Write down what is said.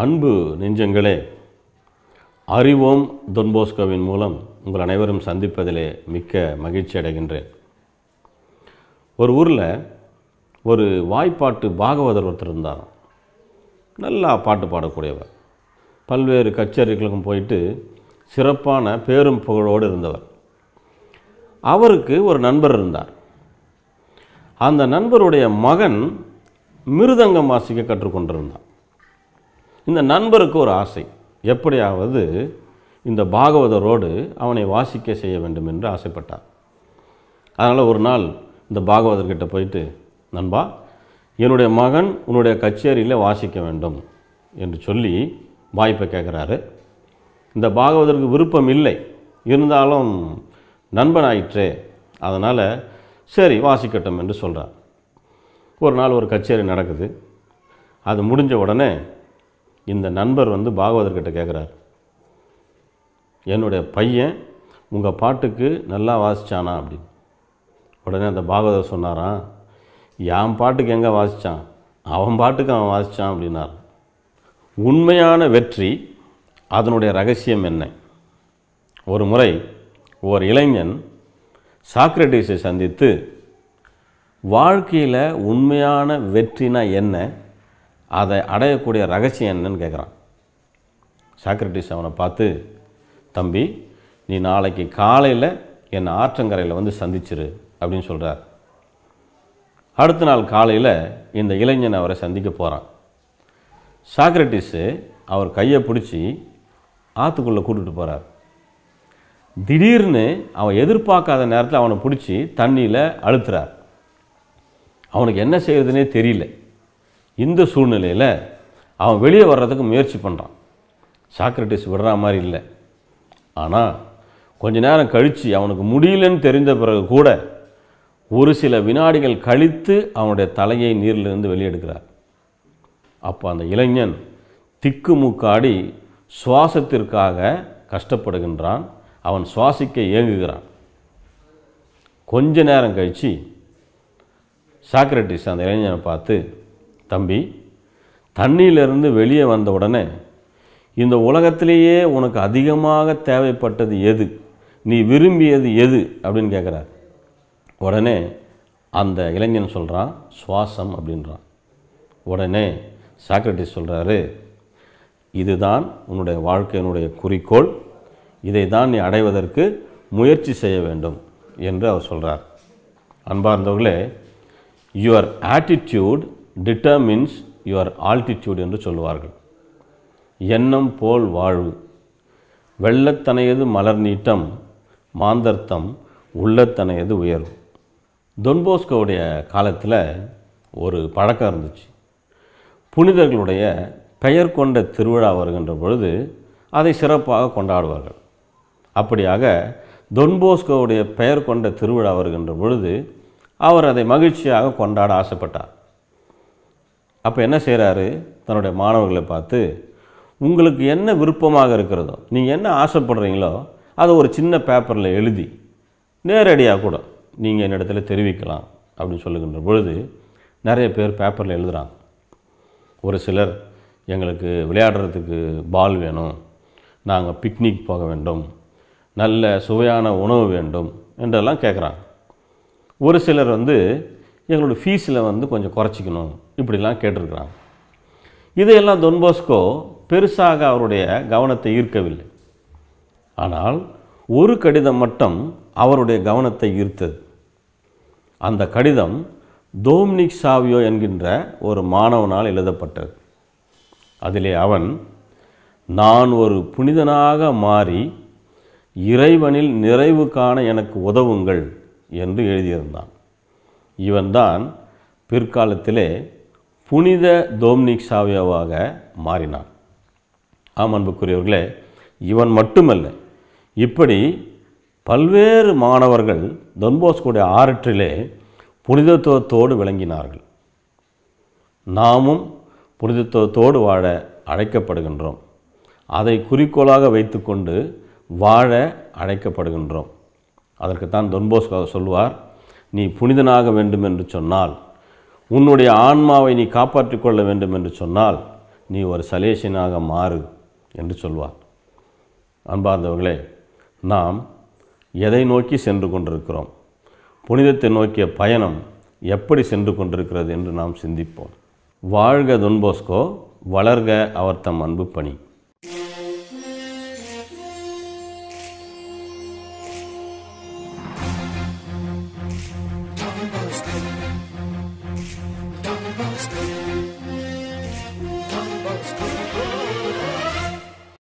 அன்பு நெஞ்சங்களே அறிவோம் தொன்போஸ்கோவின் மூலம் உங்கள் அனைவரும் சந்திப்பதிலே மிக்க மகிழ்ச்சி அடைகின்றேன். ஒரு ஊரில் ஒரு வாய்ப்பாட்டு பாகவதர் ஒருத்தர் இருந்தார் நல்லா பாட்டு பாடக்கூடியவர். பல்வேறு கச்சேரிகளுக்கும் போயிட்டு சிறப்பான பேரும் புகழோடு இருந்தவர். அவருக்கு ஒரு நண்பர் இருந்தார். அந்த நண்பருடைய மகன் மிருதங்கம் வாசிக்க கற்றுக்கொண்டிருந்தான். இந்த நண்பருக்கு ஒரு ஆசை. எப்படியாவது இந்த பாகவதரோடு அவனை வாசிக்க செய்ய வேண்டும் என்று ஆசைப்பட்டார். அதனால் ஒரு நாள் இந்த பாகவதர்கிட்ட போயிட்டு நண்பா என்னுடைய மகன் உன்னுடைய கச்சேரியில் வாசிக்க வேண்டும் என்று சொல்லி வாய்ப்பை கேட்குறாரு இந்த பாகவதற்கு விருப்பம் இல்லை. இருந்தாலும் நண்பன் ஆயிற்றே அதனால் சரி வாசிக்கட்டும் என்று சொல்கிறார் ஒரு நாள் ஒரு கச்சேரி நடக்குது. அது முடிஞ்ச உடனே இந்த நண்பர் வந்து பாகவதர்கிட்ட கேட்குறார் என்னுடைய பையன் உங்கள் பாட்டுக்கு நல்லா வாசித்தானா அப்படின்னு. உடனே அந்த பாகவதர் சொன்னாராம் என் பாட்டுக்கு எங்கே வாசித்தான் அவன் பாட்டுக்கு அவன் வாசித்தான் அப்படின்னார். உண்மையான வெற்றி அதனுடைய ரகசியம் என்ன? ஒரு முறை ஒரு இளைஞன் சாக்ரட்டிஸை சந்தித்து வாழ்க்கையில் உண்மையான வெற்றினா என்ன? அதை அடையக்கூடிய ரகசியம் என்னன்னு கேட்குறான் சாக்ரட்டிஸ் அவனை பார்த்து தம்பி நீ நாளைக்கு காலையில் என்னை ஆற்றங்கரையில் வந்து சந்திச்சிரு அப்படின்னு சொல்கிறார் அடுத்த நாள் காலையில் இந்த இளைஞன் அவரை சந்திக்க போகிறான் சாக்ரட்டிஸு அவர் கையை பிடிச்சி ஆற்றுக்குள்ளே கூட்டிகிட்டு போகிறார் திடீர்னு அவன் எதிர்பார்க்காத நேரத்தில் அவனை பிடிச்சி தண்ணியில் அழுத்துறார். அவனுக்கு என்ன செய்யறதுனே தெரியல. இந்த சூழ்நிலையில் அவன் வெளியே வர்றதுக்கு முயற்சி பண்ணுறான் சாக்ரட்டிஸ் விடுற மாதிரி இல்லை. ஆனால் கொஞ்ச நேரம் கழித்து அவனுக்கு முடியலன்னு தெரிந்த பிறகு கூட ஒரு சில வினாடிகள் கழித்து அவனுடைய தலையை நீரிலிருந்து வெளியெடுக்கிறார். அப்போ அந்த இளைஞன் திக்குமுக்காடி சுவாசத்திற்காக கஷ்டப்படுகின்றான். அவன் சுவாசிக்க இயங்குகிறான். கொஞ்ச நேரம் கழித்து சாக்ரட்டிஸ் அந்த இளைஞனை பார்த்து தம்பி தண்ணியிலிருந்து வெளியே வந்த உடனே இந்த உலகத்திலேயே உனக்கு அதிகமாக தேவைப்பட்டது எது? நீ விரும்பியது எது? அப்படின்னு கேட்குறார் உடனே அந்த இளைஞன் சொல்கிறான் சுவாசம் அப்படின்றான். உடனே சாக்ரட்டிஸ் சொல்கிறாரு இதுதான் உன்னுடைய வாழ்க்கையினுடைய குறிக்கோள். இதை தான் நீ அடைவதற்கு முயற்சி செய்ய வேண்டும் என்று அவர் சொல்கிறார் அன்பார்ந்தவர்களே your attitude determines your altitude என்று சொல்லுவார்கள். எண்ணம் போல் வாழ்வு. வெள்ளத்தனையது மலர் நீட்டம் மாந்தர்த்தம் உள்ளத்தனையது உயர்வு. தொன்போஸ்கோவுடைய காலத்தில் ஒரு பழக்கம் இருந்துச்சு. புனிதர்களுடைய பெயர் கொண்ட திருவிழா வருகின்ற பொழுது அதை சிறப்பாக கொண்டாடுவார்கள். அப்படியாக தொன்போஸ்கோவுடைய பெயர் கொண்ட திருவிழா வருகின்ற பொழுது அவர் அதை மகிழ்ச்சியாக கொண்டாட ஆசைப்பட்டார். அப்போ என்ன செய்கிறாரு தன்னுடைய மாணவர்களை பார்த்து உங்களுக்கு என்ன விருப்பமாக இருக்கிறதோ நீங்கள் என்ன ஆசைப்படுறீங்களோ அதை ஒரு சின்ன பேப்பரில் எழுதி நேரடியாக கூட நீங்கள் என்னிடத்துல தெரிவிக்கலாம் அப்படின்னு சொல்லுகின்ற பொழுது நிறைய பேர் பேப்பரில் எழுதுகிறாங்க ஒரு சிலர் எங்களுக்கு விளையாடுறதுக்கு பால் வேணும் நாங்கள் பிக்னிக் போக வேண்டும் நல்ல சுவையான உணவு வேண்டும் என்றெல்லாம் கேட்குறாங்க ஒரு சிலர் வந்து எங்களோட ஃபீஸில் வந்து கொஞ்சம் குறைச்சிக்கணும். இப்படிலாம் கேட்டிருக்கிறாங்க. இதையெல்லாம் தொன்போஸ்கோ பெருசாக அவருடைய கவனத்தை ஈர்க்கவில்லை. ஆனால் ஒரு கடிதம் மட்டும் அவருடைய கவனத்தை ஈர்த்தது. அந்த கடிதம் தோம்னிக் சாவியோ என்கின்ற ஒரு மாணவனால் எழுதப்பட்டது. அதிலே அவன் நான் ஒரு புனிதனாக மாறி இறைவனில் நிறைவு காண எனக்கு உதவுங்கள் என்று எழுதியிருந்தான். இவன்தான் பிற்காலத்திலே புனித தோம்னிக் சாவியோவாக மாறினான். ஆம் அன்புக்குரியவர்களே இவன் மட்டுமல்ல இப்படி பல்வேறு மாணவர்கள் தொன்போஸ்கோடைய ஆறற்றிலே புனிதத்துவத்தோடு விளங்கினார்கள். நாமும் புனிதத்துவத்தோடு வாழ அழைக்கப்படுகின்றோம். அதை குறிக்கோளாக வைத்துக்கொண்டு வாழ அழைக்கப்படுகின்றோம். அதற்குத்தான் தொன்போஸ்கோ சொல்வார் நீ புனிதனாக வேண்டும் என்று சொன்னால் உன்னுடைய ஆன்மாவை நீ காப்பாற்றிக் கொள்ள வேண்டும் என்று சொன்னால் நீ ஒரு சலேசியனாக மாறு என்று சொல்வார். அன்பார்ந்தவர்களே நாம் எதை நோக்கி சென்று கொண்டிருக்கிறோம்? புனிதத்தை நோக்கிய பயணம் எப்படி சென்று கொண்டிருக்கிறது என்று நாம் சிந்திப்போம். வாழ்க தொன்போஸ்கோ வளர்க அவர் தம் அன்பு பணி.